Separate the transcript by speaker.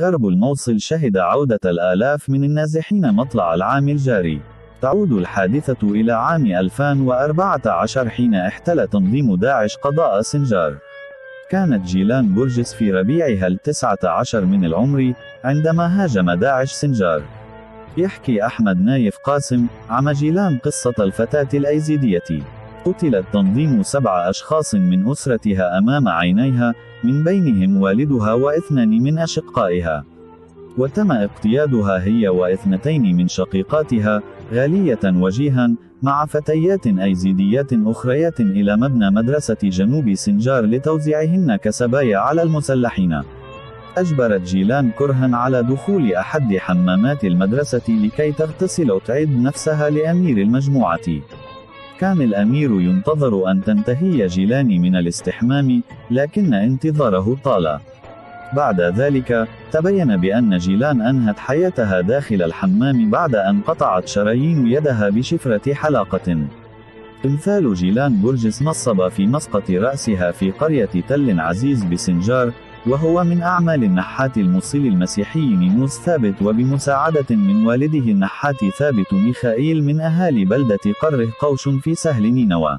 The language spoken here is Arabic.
Speaker 1: غرب الموصل شهد عودة الآلاف من النازحين مطلع العام الجاري. تعود الحادثة إلى عام 2014 حين احتل تنظيم داعش قضاء سنجار. كانت جيلان بورجس في ربيعها التسعة عشر من العمر عندما هاجم داعش سنجار. يحكي أحمد نايف قاسم عم جيلان قصة الفتاة الأيزيدية. قتل التنظيم سبع أشخاص من أسرتها أمام عينيها، من بينهم والدها واثنان من أشقائها. وتم اقتيادها هي واثنتين من شقيقاتها، غالية وجيها، مع فتيات أيزيديات أخريات إلى مبنى مدرسة جنوب سنجار لتوزيعهن كسبايا على المسلحين. أجبرت جيلان كرها على دخول أحد حمامات المدرسة لكي تغتسل وتعد نفسها لأمير المجموعة. كان الأمير ينتظر أن تنتهي جيلان من الاستحمام، لكن انتظاره طال. بعد ذلك، تبين بأن جيلان أنهت حياتها داخل الحمام بعد أن قطعت شرايين يدها بشفرة حلاقة. تمثال جيلان بورجس نصب في مسقط رأسها في قرية تل عزيز بسنجار، وهو من أعمال النحات المصل المسيحي نينوس ثابت وبمساعدة من والده النحات ثابت ميخائيل من أهالي بلدة قره قوش في سهل نينوى.